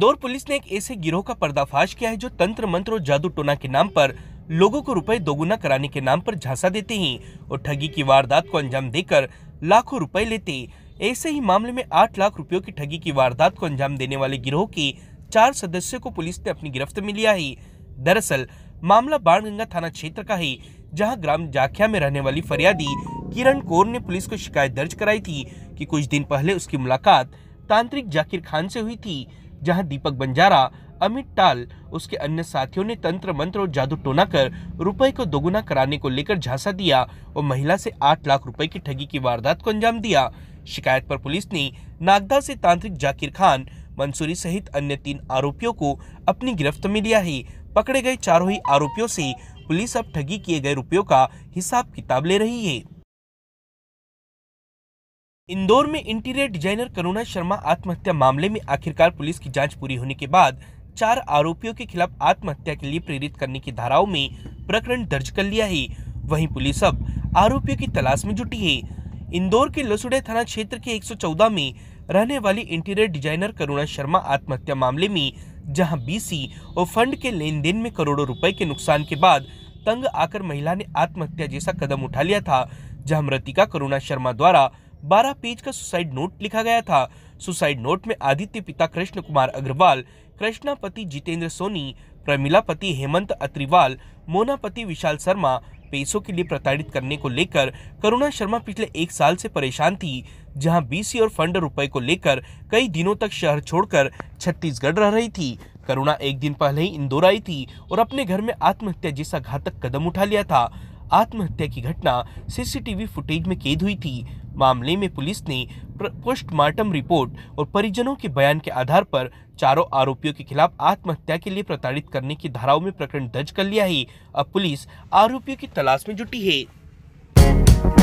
Police ने एक ऐसे गिरोह का पर्दाफाश किया है जो तंत्र मंत्र और जादू टोना के नाम पर लोगों को रुपए दोगुना कराने के नाम पर झांसा देते हैं और ठगी की वारदात को अंजाम देकर लाखों रुपए लेते ऐसे ही मामले में आठ लाख रुपयों की ठगी की वारदात को अंजाम देने वाले गिरोह के चार सदस्यों को पुलिस ने अपनी गिरफ्त में लिया है। दरअसल, मामला बाणगंगा थाना क्षेत्र का है, जहाँ ग्राम जाखिया में रहने वाली फरियादी किरण कौर ने पुलिस को शिकायत दर्ज कराई थी कि कुछ दिन पहले उसकी मुलाकात तांत्रिक जाकिर खान से हुई थी। जहाँ दीपक बंजारा, अमित टाल, उसके अन्य साथियों ने तंत्र मंत्र और जादू टोना कर रुपए को दोगुना कराने को लेकर झांसा दिया और महिला से आठ लाख रुपए की ठगी की वारदात को अंजाम दिया। शिकायत पर पुलिस ने नागदा से तांत्रिक जाकिर खान, मंसूरी सहित अन्य तीन आरोपियों को अपनी गिरफ्त में लिया है। पकड़े गए चारों ही आरोपियों से पुलिस अब ठगी किए गए रुपयों का हिसाब किताब ले रही है। इंदौर में इंटीरियर डिज़ाइनर करुणा शर्मा आत्महत्या मामले में आखिरकार पुलिस की जाँच पूरी होने के बाद चार आरोपियों के खिलाफ आत्महत्या के लिए प्रेरित करने की धाराओं में प्रकरण दर्ज कर लिया है। वहीं पुलिस अब आरोपियों की तलाश में जुटी है। इंदौर के लसुड़े थाना क्षेत्र के 114 में रहने वाली इंटीरियर डिज़ाइनर करुणा शर्मा आत्महत्या मामले में जहाँ बीसी और फंड के लेन देन में करोड़ों रुपए के नुकसान के बाद तंग आकर महिला ने आत्महत्या जैसा कदम उठा लिया था, जहाँ मृतिका करुणा शर्मा द्वारा 12 पेज का सुसाइड नोट लिखा गया था। सुसाइड नोट में आदित्य पिता कृष्ण कुमार अग्रवाल कृष्णा पति जितेंद्र सोनी प्रमिला पति हेमंत अत्रिवाल मोना पति विशाल शर्मा पैसों के लिए प्रताड़ित करने को लेकर करुणा शर्मा पिछले एक साल से परेशान थी, जहाँ बीसी और फंड रुपए को लेकर कई दिनों तक शहर छोड़कर छत्तीसगढ़ रह रही थी। करुणा एक दिन पहले ही इंदौर आई थी और अपने घर में आत्महत्या जैसा घातक कदम उठा लिया था। आत्महत्या की घटना सीसीटीवी फुटेज में कैद हुई थी। मामले में पुलिस ने पोस्टमार्टम रिपोर्ट और परिजनों के बयान के आधार पर चारों आरोपियों के खिलाफ आत्महत्या के लिए प्रताड़ित करने की धाराओं में प्रकरण दर्ज कर लिया है। अब पुलिस आरोपियों की तलाश में जुटी है।